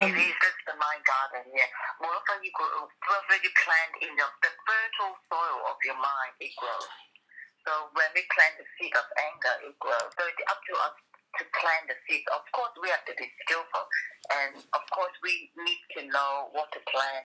It is just the mind garden, yeah. Whatever you grow, whatever you plant in your, the fertile soil of your mind, it grows. So when we plant the seed of anger, it grows. So it's up to us to plant the seeds. Of course, we have to be skillful, and of course, we need to know what to plant